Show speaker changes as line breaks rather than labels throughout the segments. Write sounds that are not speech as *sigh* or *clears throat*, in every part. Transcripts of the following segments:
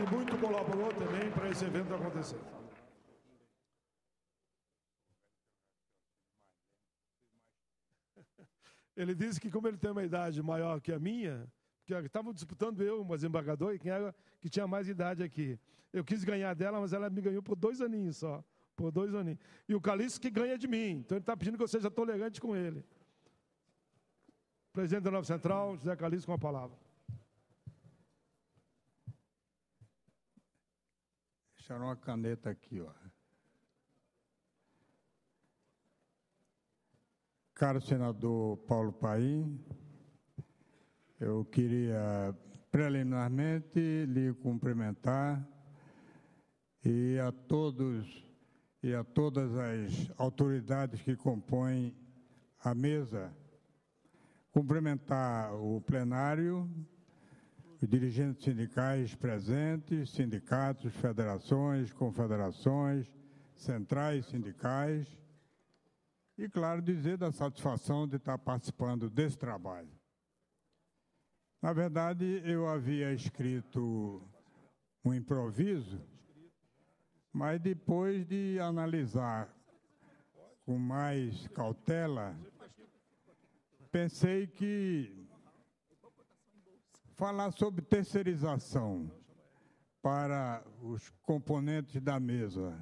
que muito colaborou também para esse evento acontecer. Ele disse que como ele tem uma idade maior que a minha, que estavam disputando eu, o desembargador, e quem era que tinha mais idade aqui. Eu quis ganhar dela, mas ela me ganhou por dois aninhos só. Por dois aninhos. E o Calixto que ganha de mim. Então ele está pedindo que eu seja tolerante com ele. Presidente da Nova Central, José Calixto, com a palavra.
Deixaram uma caneta aqui, ó. Caro senador Paulo Paim, eu queria preliminarmente lhe cumprimentar e a todos e a todas as autoridades que compõem a mesa. Cumprimentar o plenário, os dirigentes sindicais presentes, sindicatos, federações, confederações, centrais sindicais e, claro, dizer da satisfação de estar participando desse trabalho. Na verdade, eu havia escrito um improviso, mas depois de analisar com mais cautela, pensei que falar sobre terceirização para os componentes da mesa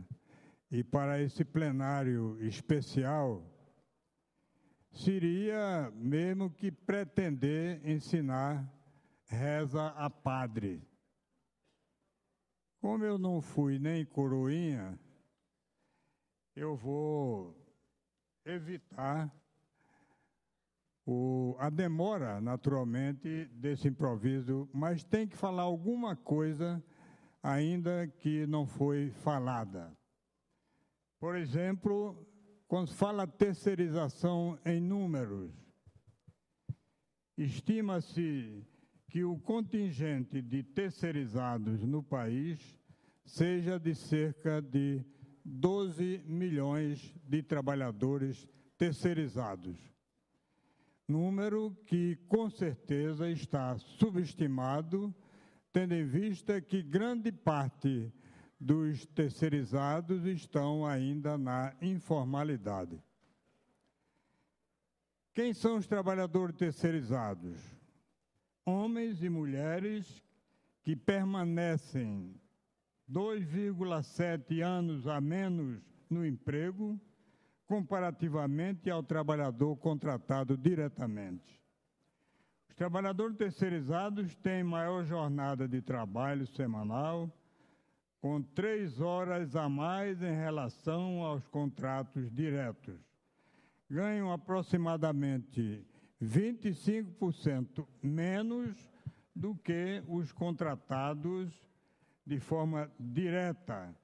e para esse plenário especial seria mesmo que pretender ensinar reza a padre. Como eu não fui nem coroinha, eu vou evitar o, a demora, naturalmente, desse improviso, mas tem que falar alguma coisa ainda que não foi falada. Por exemplo, quando fala terceirização em números, estima-se que o contingente de terceirizados no país seja de cerca de 12 milhões de trabalhadores terceirizados. Número que com certeza está subestimado, tendo em vista que grande parte dos terceirizados estão ainda na informalidade. Quem são os trabalhadores terceirizados? Homens e mulheres que permanecem 2,7 anos a menos no emprego, comparativamente ao trabalhador contratado diretamente. Os trabalhadores terceirizados têm maior jornada de trabalho semanal, com três horas a mais em relação aos contratos diretos. Ganham aproximadamente 25% menos do que os contratados de forma direta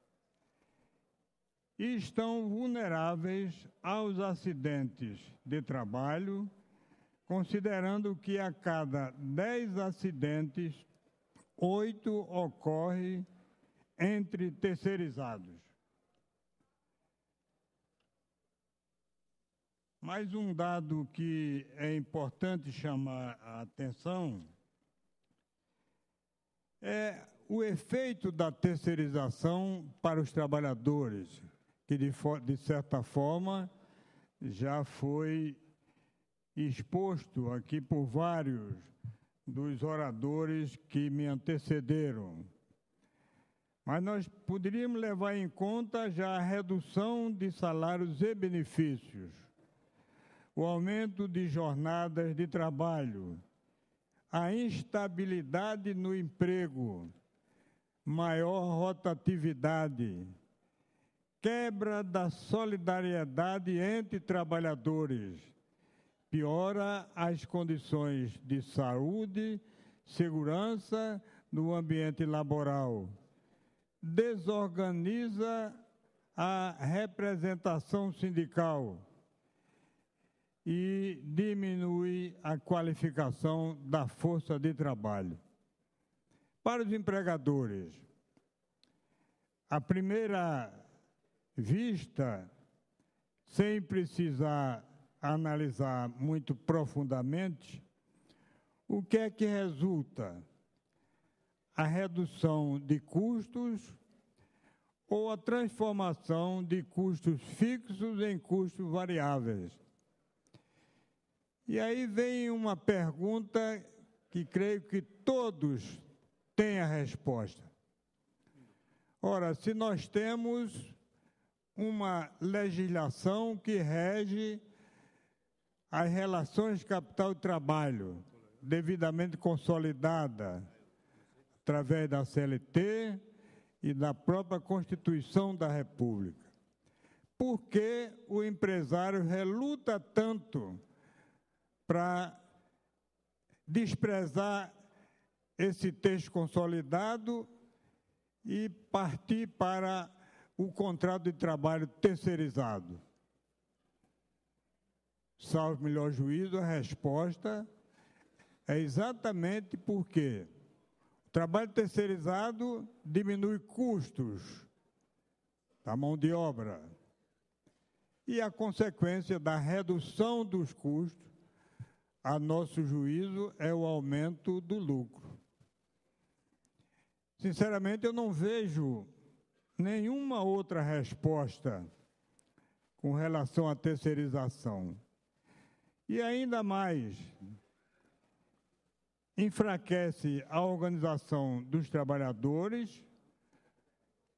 e estão vulneráveis aos acidentes de trabalho, considerando que a cada 10 acidentes, oito ocorrem entre terceirizados. Mais um dado que é importante chamar a atenção é o efeito da terceirização para os trabalhadores, que de, de certa forma já foi exposto aqui por vários dos oradores que me antecederam. Mas nós poderíamos levar em conta já a redução de salários e benefícios, o aumento de jornadas de trabalho, a instabilidade no emprego, maior rotatividade, quebra da solidariedade entre trabalhadores, piora as condições de saúde, segurança no ambiente laboral desorganiza a representação sindical e diminui a qualificação da força de trabalho. Para os empregadores, a primeira vista, sem precisar analisar muito profundamente, o que é que resulta? a redução de custos ou a transformação de custos fixos em custos variáveis. E aí vem uma pergunta que creio que todos têm a resposta. Ora, se nós temos uma legislação que rege as relações de capital e trabalho, devidamente consolidada através da CLT e da própria Constituição da República. Por que o empresário reluta tanto para desprezar esse texto consolidado e partir para o contrato de trabalho terceirizado? Salvo melhor juízo, a resposta é exatamente porque o trabalho terceirizado diminui custos da mão de obra e a consequência da redução dos custos, a nosso juízo, é o aumento do lucro. Sinceramente, eu não vejo nenhuma outra resposta com relação à terceirização. E ainda mais, enfraquece a organização dos trabalhadores,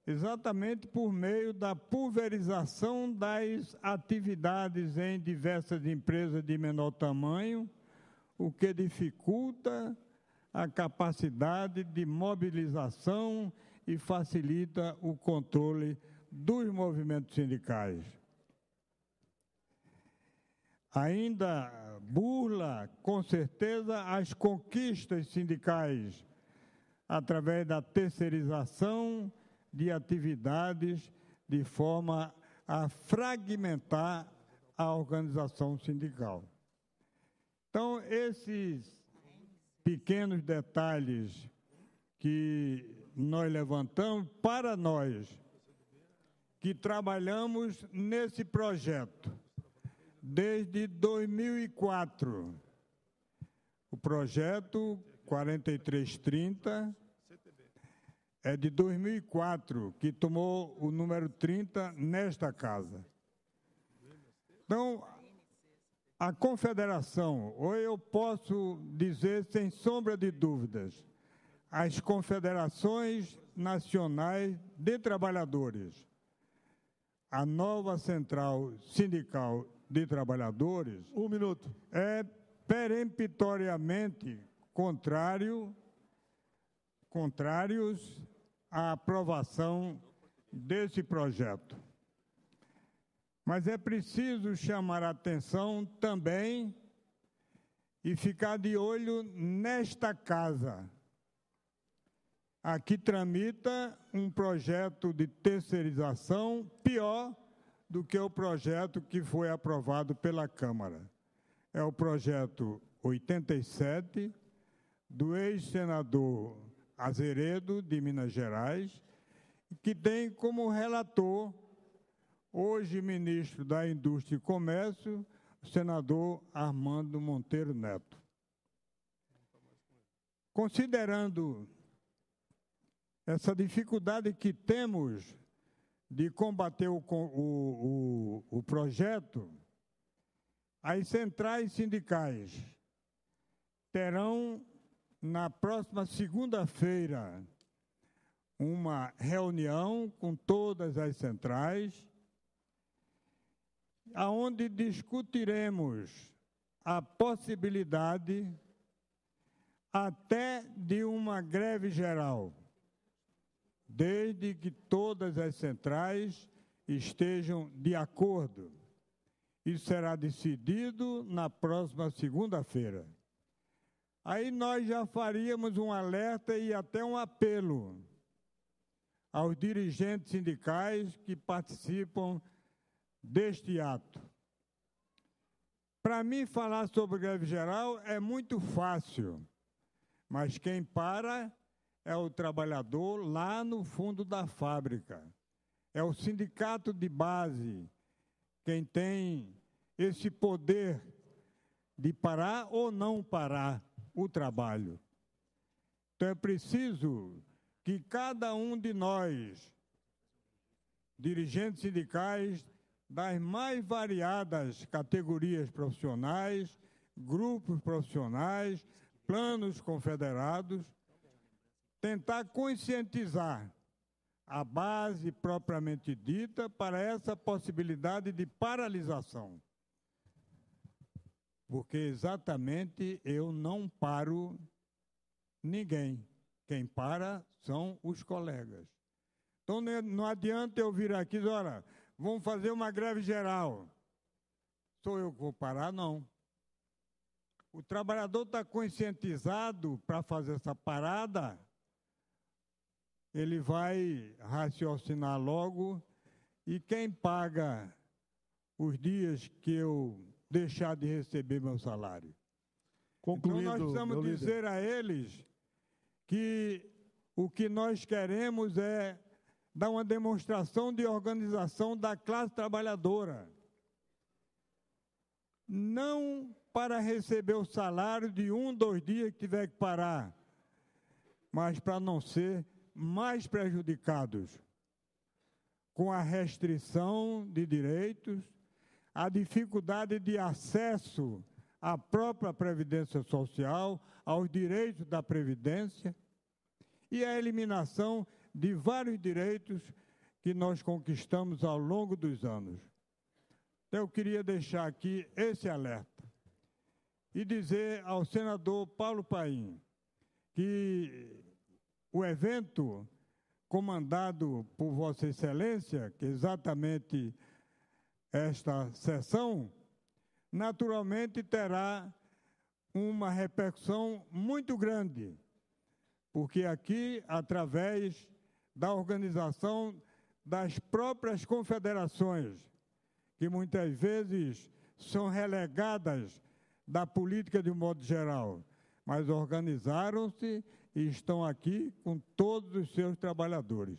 exatamente por meio da pulverização das atividades em diversas empresas de menor tamanho, o que dificulta a capacidade de mobilização e facilita o controle dos movimentos sindicais ainda burla, com certeza, as conquistas sindicais através da terceirização de atividades de forma a fragmentar a organização sindical. Então, esses pequenos detalhes que nós levantamos para nós que trabalhamos nesse projeto desde 2004. O projeto 4330 é de 2004, que tomou o número 30 nesta casa. Então, a confederação, ou eu posso dizer sem sombra de dúvidas, as confederações nacionais de trabalhadores, a nova central sindical de trabalhadores.
Um minuto.
É peremptoriamente contrário, contrários à aprovação desse projeto. Mas é preciso chamar a atenção também e ficar de olho nesta casa. Aqui tramita um projeto de terceirização pior do que o projeto que foi aprovado pela Câmara. É o projeto 87 do ex-senador Azeredo, de Minas Gerais, que tem como relator, hoje ministro da Indústria e Comércio, o senador Armando Monteiro Neto. Considerando essa dificuldade que temos de combater o, o, o, o projeto, as centrais sindicais terão na próxima segunda-feira uma reunião com todas as centrais, aonde discutiremos a possibilidade até de uma greve geral desde que todas as centrais estejam de acordo. Isso será decidido na próxima segunda-feira. Aí nós já faríamos um alerta e até um apelo aos dirigentes sindicais que participam deste ato. Para mim, falar sobre greve geral é muito fácil, mas quem para é o trabalhador lá no fundo da fábrica. É o sindicato de base quem tem esse poder de parar ou não parar o trabalho. Então é preciso que cada um de nós, dirigentes sindicais das mais variadas categorias profissionais, grupos profissionais, planos confederados, tentar conscientizar a base propriamente dita para essa possibilidade de paralisação. Porque exatamente eu não paro ninguém. Quem para são os colegas. Então não adianta eu vir aqui e dizer, olha, vamos fazer uma greve geral. Sou eu que vou parar? Não. O trabalhador está conscientizado para fazer essa parada, ele vai raciocinar logo e quem paga os dias que eu deixar de receber meu salário? Concluído, então nós precisamos dizer líder. a eles que o que nós queremos é dar uma demonstração de organização da classe trabalhadora. Não para receber o salário de um, dois dias que tiver que parar, mas para não ser mais prejudicados com a restrição de direitos, a dificuldade de acesso à própria Previdência Social, aos direitos da Previdência e a eliminação de vários direitos que nós conquistamos ao longo dos anos. Então, eu queria deixar aqui esse alerta e dizer ao senador Paulo Paim que o evento comandado por Vossa Excelência, que é exatamente esta sessão, naturalmente terá uma repercussão muito grande, porque aqui, através da organização das próprias confederações, que muitas vezes são relegadas da política de um modo geral, mas organizaram-se e estão aqui com todos os seus trabalhadores.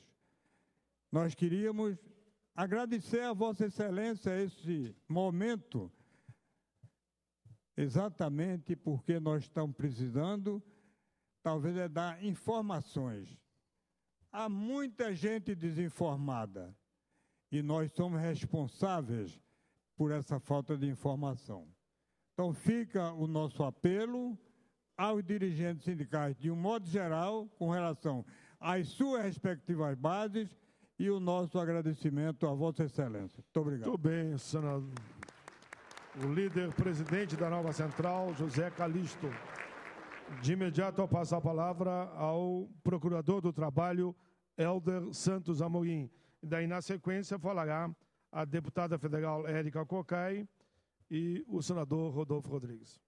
Nós queríamos agradecer a Vossa Excelência esse momento, exatamente porque nós estamos precisando, talvez, é dar informações. Há muita gente desinformada e nós somos responsáveis por essa falta de informação. Então, fica o nosso apelo aos dirigentes sindicais, de um modo geral, com relação às suas respectivas bases, e o nosso agradecimento a Vossa Excelência. Muito obrigado.
Muito bem, senador. O líder presidente da nova central, José Calixto. De imediato, eu passo a palavra ao procurador do trabalho, Helder Santos Amorim. Daí, na sequência, falará a deputada federal Érica Cocai e o senador Rodolfo Rodrigues.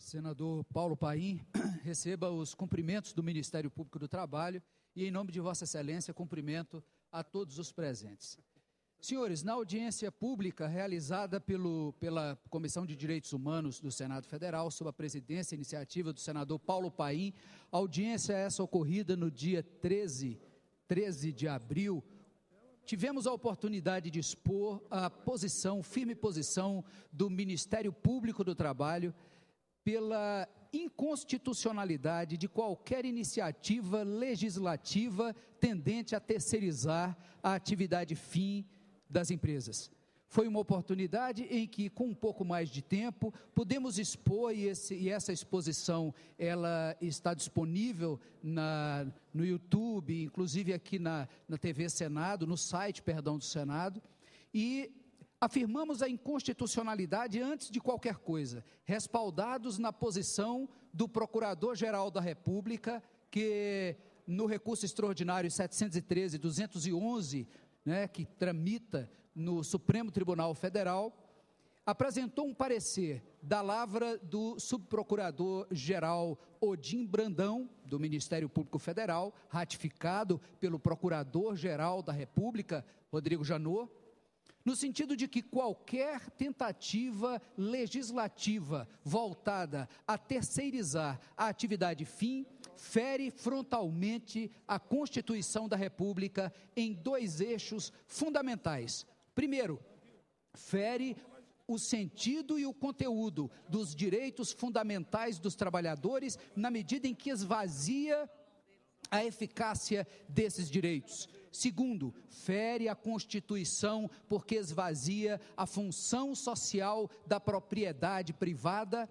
Senador Paulo Paim, *clears throat* receba os cumprimentos do Ministério Público do Trabalho e, em nome de Vossa Excelência, cumprimento a todos os presentes. Senhores, na audiência pública realizada pelo, pela Comissão de Direitos Humanos do Senado Federal, sob a presidência e iniciativa do senador Paulo Paim, audiência essa ocorrida no dia 13, 13 de abril, tivemos a oportunidade de expor a posição, firme posição do Ministério Público do Trabalho pela inconstitucionalidade de qualquer iniciativa legislativa tendente a terceirizar a atividade fim das empresas. Foi uma oportunidade em que, com um pouco mais de tempo, pudemos expor, e, esse, e essa exposição ela está disponível na, no YouTube, inclusive aqui na, na TV Senado, no site, perdão, do Senado, e afirmamos a inconstitucionalidade antes de qualquer coisa, respaldados na posição do Procurador-Geral da República, que no recurso extraordinário 713-211, né, que tramita no Supremo Tribunal Federal, apresentou um parecer da lavra do subprocurador-geral Odim Brandão, do Ministério Público Federal, ratificado pelo Procurador-Geral da República, Rodrigo Janot, no sentido de que qualquer tentativa legislativa voltada a terceirizar a atividade fim fere frontalmente a Constituição da República em dois eixos fundamentais. Primeiro, fere o sentido e o conteúdo dos direitos fundamentais dos trabalhadores, na medida em que esvazia a eficácia desses direitos. Segundo, fere a Constituição porque esvazia a função social da propriedade privada,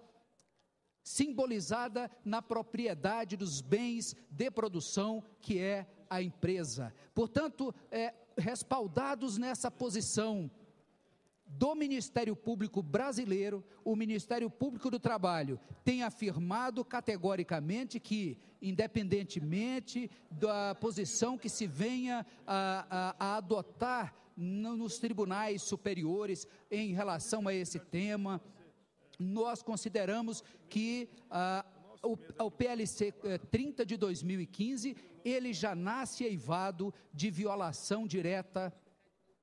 simbolizada na propriedade dos bens de produção, que é a empresa. Portanto, é, respaldados nessa posição do Ministério Público Brasileiro, o Ministério Público do Trabalho tem afirmado categoricamente que, independentemente da posição que se venha a, a, a adotar nos tribunais superiores em relação a esse tema, nós consideramos que ah, o, o, PLC 30 de 2015 ele já nasce eivado de violação direta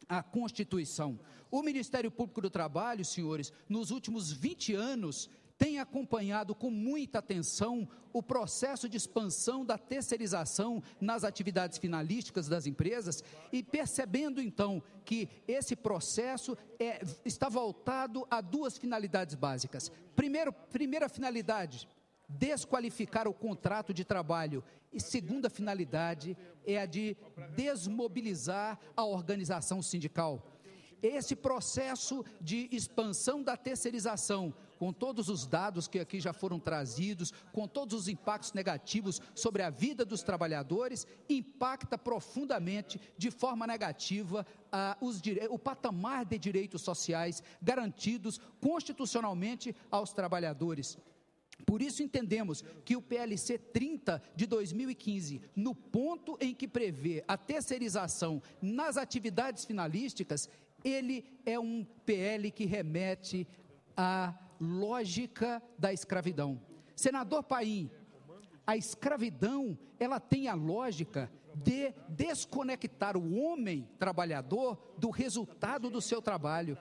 à Constituição. O Ministério Público do Trabalho, senhores, nos últimos 20 anos, tem acompanhado com muita atenção o processo de expansão da terceirização nas atividades finalísticas das empresas e percebendo então que esse processo é, está voltado a duas finalidades básicas. Primeiro, primeira finalidade, desqualificar o contrato de trabalho. E segunda finalidade é a de desmobilizar a organização sindical. Esse processo de expansão da terceirização, com todos os dados que aqui já foram trazidos, com todos os impactos negativos sobre a vida dos trabalhadores, impacta profundamente, de forma negativa, os, o patamar de direitos sociais garantidos constitucionalmente aos trabalhadores. Por isso entendemos que o PLC 30 de 2015, no ponto em que prevê a terceirização nas atividades finalísticas, ele é um PL que remete à lógica da escravidão. Senador Paim, a escravidão, ela tem a lógica de desconectar o homem trabalhador do resultado do seu trabalho.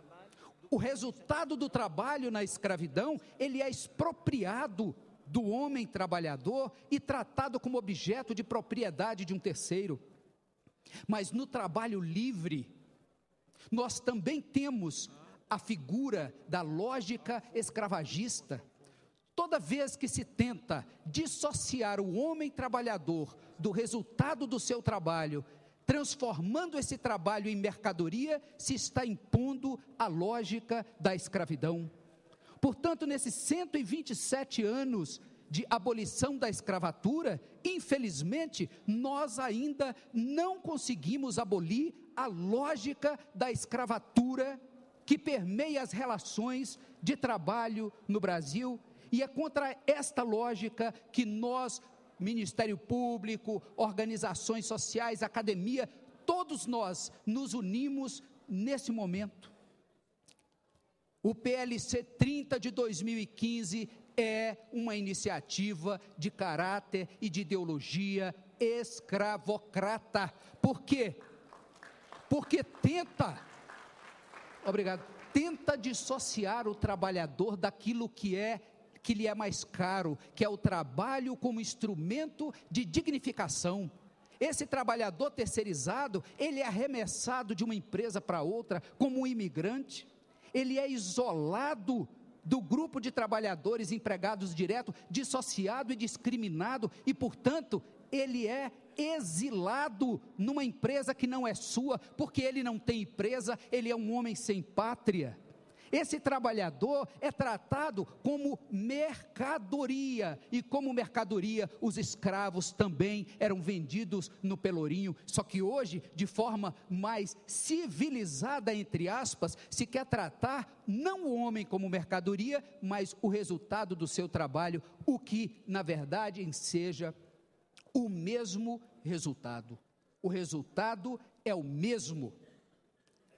O resultado do trabalho na escravidão, ele é expropriado do homem trabalhador e tratado como objeto de propriedade de um terceiro. Mas no trabalho livre, nós também temos a figura da lógica escravagista. Toda vez que se tenta dissociar o homem trabalhador do resultado do seu trabalho, transformando esse trabalho em mercadoria, se está impondo a lógica da escravidão. Portanto, nesses 127 anos de abolição da escravatura, infelizmente, nós ainda não conseguimos abolir a lógica da escravatura que permeia as relações de trabalho no Brasil, e é contra esta lógica que nós, Ministério Público, organizações sociais, academia, todos nós nos unimos nesse momento. O PLC 30 de 2015 é uma iniciativa de caráter e de ideologia escravocrata. Por quê? Porque tenta, obrigado, tenta dissociar o trabalhador daquilo que é que lhe é mais caro, que é o trabalho como instrumento de dignificação. Esse trabalhador terceirizado, ele é arremessado de uma empresa para outra como um imigrante, ele é isolado do grupo de trabalhadores empregados direto, dissociado e discriminado, e, portanto, ele é exilado numa empresa que não é sua, porque ele não tem empresa, ele é um homem sem pátria. Esse trabalhador é tratado como mercadoria, e como mercadoria, os escravos também eram vendidos no Pelourinho. Só que hoje, de forma mais civilizada, entre aspas, se quer tratar não o homem como mercadoria, mas o resultado do seu trabalho, o que, na verdade, seja o mesmo resultado. O resultado é o mesmo.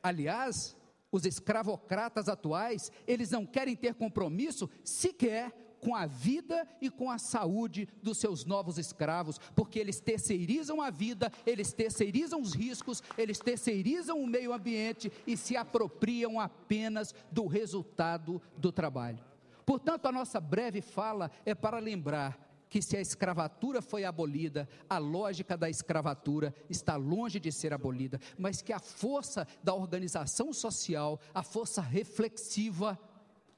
Aliás, os escravocratas atuais, eles não querem ter compromisso sequer com a vida e com a saúde dos seus novos escravos, porque eles terceirizam a vida, eles terceirizam os riscos, eles terceirizam o meio ambiente e se apropriam apenas do resultado do trabalho. Portanto, a nossa breve fala é para lembrar que se a escravatura foi abolida, a lógica da escravatura está longe de ser abolida, mas que a força da organização social, a força reflexiva,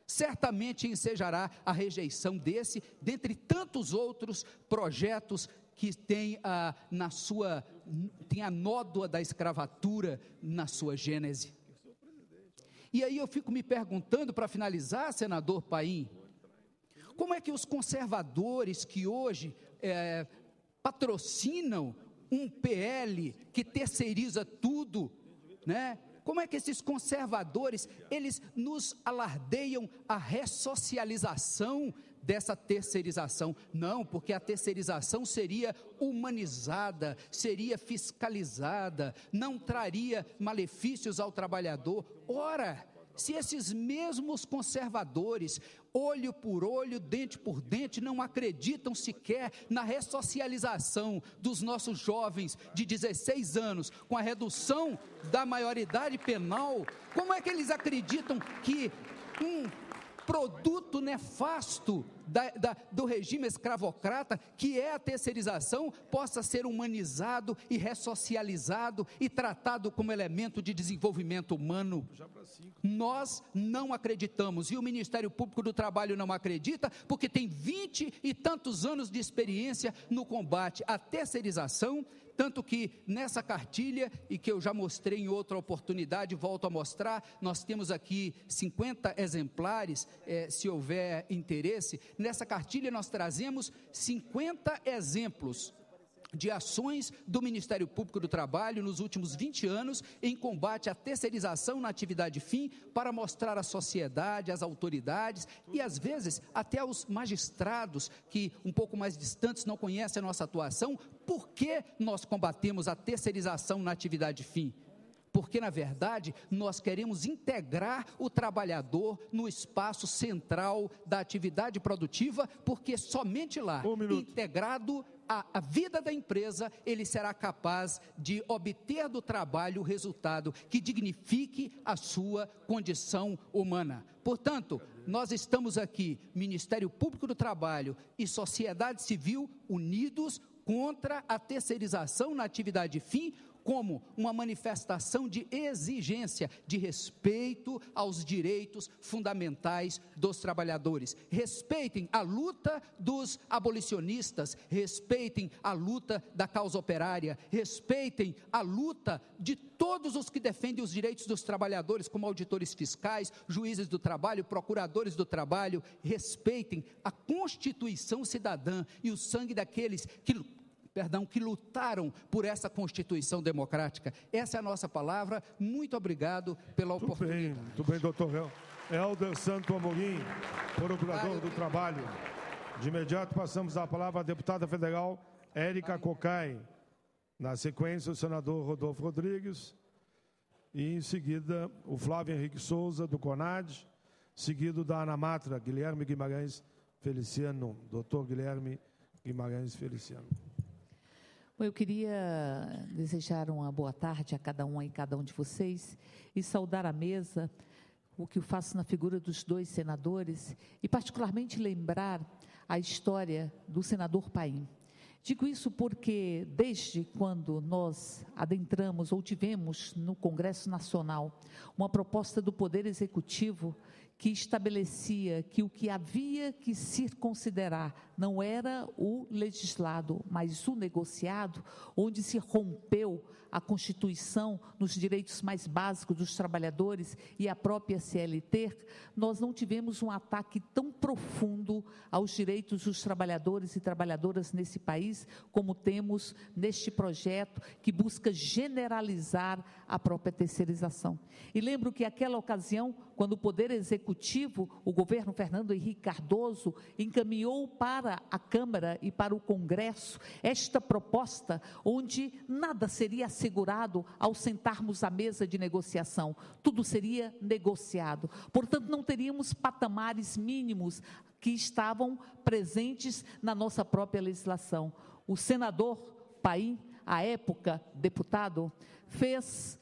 certamente ensejará a rejeição desse, dentre tantos outros projetos que tem a, na sua, tem a nódoa da escravatura na sua gênese. E aí eu fico me perguntando, para finalizar, senador Paim, como é que os conservadores que hoje é, patrocinam um PL que terceiriza tudo, né? Como é que esses conservadores, eles nos alardeiam a ressocialização dessa terceirização. Não, porque a terceirização seria humanizada, seria fiscalizada, não traria malefícios ao trabalhador. Ora, se esses mesmos conservadores, olho por olho, dente por dente, não acreditam sequer na ressocialização dos nossos jovens de 16 anos, com a redução da maioridade penal, como é que eles acreditam que um produto nefasto da, da, do regime escravocrata, que é a terceirização, possa ser humanizado e ressocializado e tratado como elemento de desenvolvimento humano. Nós não acreditamos, e o Ministério Público do Trabalho não acredita, porque tem vinte e tantos anos de experiência no combate à terceirização tanto que nessa cartilha, e que eu já mostrei em outra oportunidade, volto a mostrar, nós temos aqui 50 exemplares, eh, se houver interesse. Nessa cartilha nós trazemos 50 exemplos de ações do Ministério Público do Trabalho nos últimos 20 anos em combate à terceirização na atividade fim, para mostrar à sociedade, às autoridades e às vezes até aos magistrados que um pouco mais distantes não conhecem a nossa atuação, por que nós combatemos a terceirização na atividade fim? porque na verdade nós queremos integrar o trabalhador no espaço central da atividade produtiva, porque somente lá, um integrado a, a, vida da empresa, ele será capaz de obter do trabalho o resultado que dignifique a sua condição humana. Portanto, nós estamos aqui, Ministério Público do Trabalho e sociedade civil, unidos contra a terceirização na atividade fim, como uma manifestação de exigência de respeito aos direitos fundamentais dos trabalhadores. Respeitem a luta dos abolicionistas, respeitem a luta da causa operária, respeitem a luta de todos os que defendem os direitos dos trabalhadores, como auditores fiscais, juízes do trabalho, procuradores do trabalho, respeitem a Constituição cidadã e o sangue daqueles que perdão, que lutaram por essa Constituição democrática. Essa é a nossa palavra. Muito obrigado pela
muito
oportunidade.
Bem, muito bem, doutor Helder Santo Amorim, procurador do Trabalho. De imediato passamos a palavra à deputada federal Érica Cocai. Na sequência, o senador Rodolfo Rodrigues. E em seguida, o Flávio Henrique Souza, do CONAD, seguido da Ana Matra, Guilherme Guimarães Feliciano. Doutor Guilherme Guimarães Feliciano.
Eu queria desejar uma boa tarde a cada um e cada um de vocês e saudar a mesa, o que eu faço na figura dos dois senadores, e particularmente lembrar a história do senador Paim. Digo isso porque, desde quando nós adentramos ou tivemos no Congresso Nacional uma proposta do Poder Executivo que estabelecia que o que havia que se considerar não era o legislado, mas o negociado, onde se rompeu a Constituição nos direitos mais básicos dos trabalhadores e a própria CLT, nós não tivemos um ataque tão profundo aos direitos dos trabalhadores e trabalhadoras nesse país, como temos neste projeto que busca generalizar a própria terceirização. E lembro que aquela ocasião, quando o Poder Executivo, o governo Fernando Henrique Cardoso, encaminhou para a Câmara e para o Congresso esta proposta, onde nada seria assegurado ao sentarmos à mesa de negociação. Tudo seria negociado. Portanto, não teríamos patamares mínimos que estavam presentes na nossa própria legislação. O senador Paim, à época deputado, fez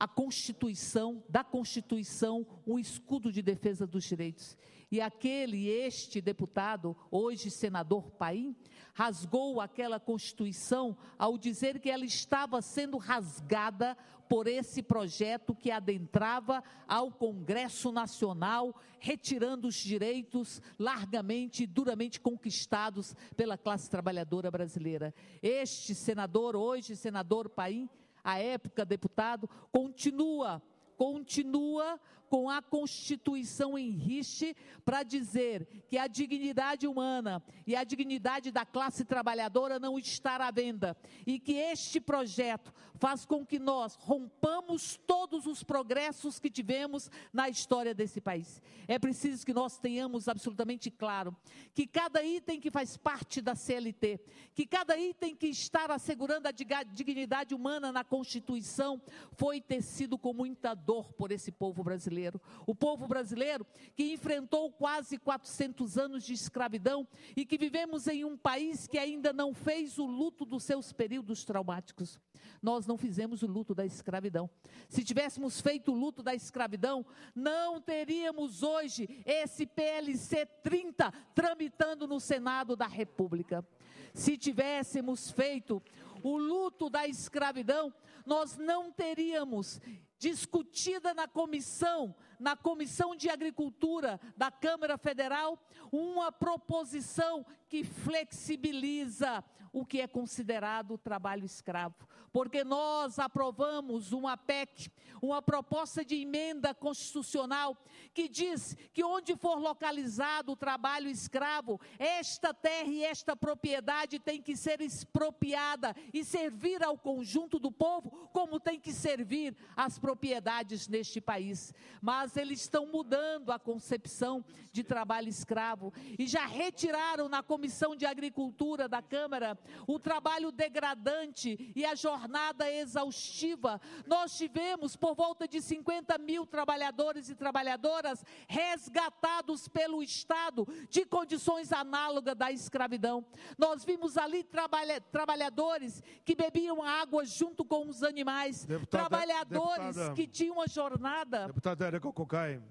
a Constituição, da Constituição, o escudo de defesa dos direitos. E aquele, este deputado, hoje senador Paim, rasgou aquela Constituição ao dizer que ela estava sendo rasgada por esse projeto que adentrava ao Congresso Nacional, retirando os direitos largamente e duramente conquistados pela classe trabalhadora brasileira. Este senador, hoje senador Paim, à época deputado, continua continua com a Constituição em riste para dizer que a dignidade humana e a dignidade da classe trabalhadora não está à venda e que este projeto faz com que nós rompamos todos os progressos que tivemos na história desse país. É preciso que nós tenhamos absolutamente claro que cada item que faz parte da CLT, que cada item que está assegurando a dignidade humana na Constituição foi tecido com muita dor por esse povo brasileiro brasileiro. O povo brasileiro que enfrentou quase 400 anos de escravidão e que vivemos em um país que ainda não fez o luto dos seus períodos traumáticos. Nós não fizemos o luto da escravidão. Se tivéssemos feito o luto da escravidão, não teríamos hoje esse PLC 30 tramitando no Senado da República. Se tivéssemos feito o luto da escravidão, nós não teríamos discutida na comissão, na Comissão de Agricultura da Câmara Federal, uma proposição que flexibiliza o que é considerado trabalho escravo. Porque nós aprovamos uma PEC, uma proposta de emenda constitucional, que diz que onde for localizado o trabalho escravo, esta terra e esta propriedade tem que ser expropriada e servir ao conjunto do povo, como tem que servir as propriedades neste país. Mas eles estão mudando a concepção de trabalho escravo e já retiraram na Comissão de Agricultura da Câmara o trabalho degradante e a jornada exaustiva. Nós tivemos por volta de 50 mil trabalhadores e trabalhadoras resgatados pelo Estado de condições análogas da escravidão. Nós vimos ali trabalha, trabalhadores que bebiam água junto com os animais, deputada, trabalhadores deputada, que tinham a jornada.
Deputada Érica Cocai,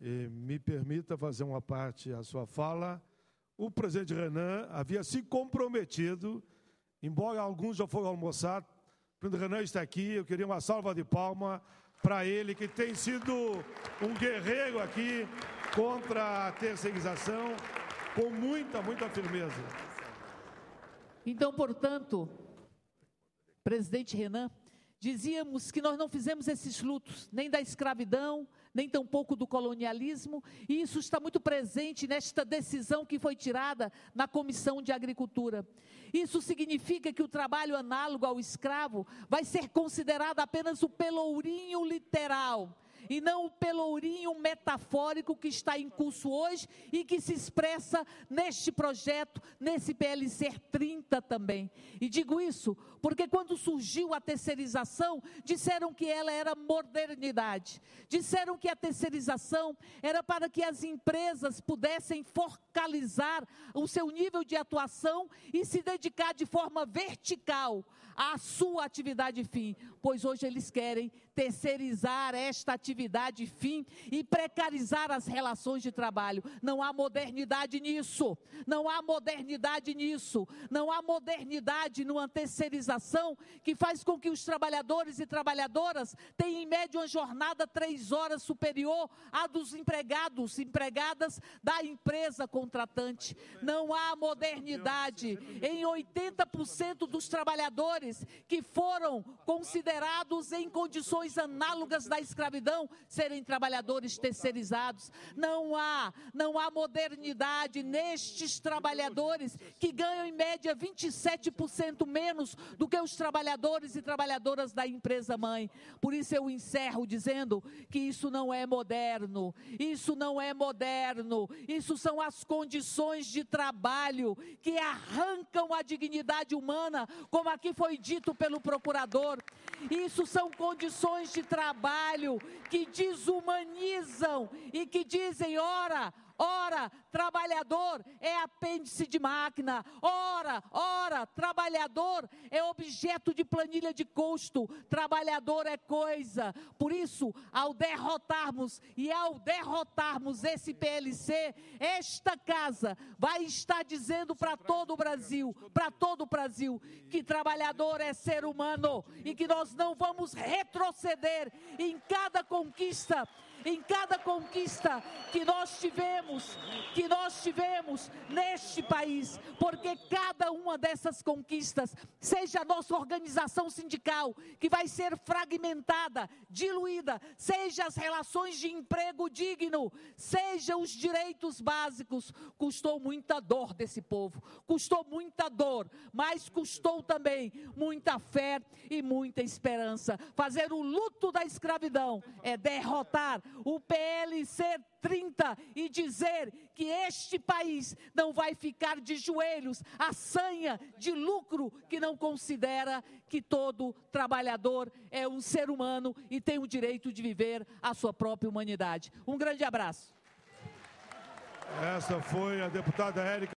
me permita fazer uma parte à sua fala o presidente Renan havia se comprometido, embora alguns já foram almoçar, o presidente Renan está aqui, eu queria uma salva de palma para ele, que tem sido um guerreiro aqui contra a terceirização, com muita, muita firmeza.
Então, portanto, presidente Renan, dizíamos que nós não fizemos esses lutos, nem da escravidão, nem tampouco do colonialismo, e isso está muito presente nesta decisão que foi tirada na Comissão de Agricultura. Isso significa que o trabalho análogo ao escravo vai ser considerado apenas o pelourinho literal e não o pelourinho metafórico que está em curso hoje e que se expressa neste projeto, nesse PLC 30 também. E digo isso porque quando surgiu a terceirização, disseram que ela era modernidade. Disseram que a terceirização era para que as empresas pudessem focalizar o seu nível de atuação e se dedicar de forma vertical à sua atividade fim, pois hoje eles querem terceirizar esta atividade fim e precarizar as relações de trabalho. Não há modernidade nisso. Não há modernidade nisso. Não há modernidade numa terceirização que faz com que os trabalhadores e trabalhadoras tenham em média uma jornada três horas superior à dos empregados, empregadas da empresa contratante. Não há modernidade em 80% dos trabalhadores que foram considerados em condições condições análogas da escravidão serem trabalhadores terceirizados. Não há, não há modernidade nestes trabalhadores que ganham em média 27% menos do que os trabalhadores e trabalhadoras da empresa mãe. Por isso eu encerro dizendo que isso não é moderno. Isso não é moderno. Isso são as condições de trabalho que arrancam a dignidade humana, como aqui foi dito pelo procurador. Isso são condições de trabalho que desumanizam e que dizem: ora, ora, trabalhador é apêndice de máquina, ora, ora, trabalhador é objeto de planilha de custo, trabalhador é coisa. Por isso, ao derrotarmos e ao derrotarmos esse PLC, esta casa vai estar dizendo para todo o Brasil, para todo o Brasil, que trabalhador é ser humano e que nós não vamos retroceder em cada conquista em cada conquista que nós tivemos, que nós tivemos neste país, porque cada uma dessas conquistas, seja a nossa organização sindical, que vai ser fragmentada, diluída, seja as relações de emprego digno, seja os direitos básicos, custou muita dor desse povo, custou muita dor, mas custou também muita fé e muita esperança. Fazer o luto da escravidão é derrotar o PLC 30 e dizer que este país não vai ficar de joelhos a sanha de lucro que não considera que todo trabalhador é um ser humano e tem o direito de viver a sua própria humanidade. Um grande abraço.
Essa foi a deputada Érica.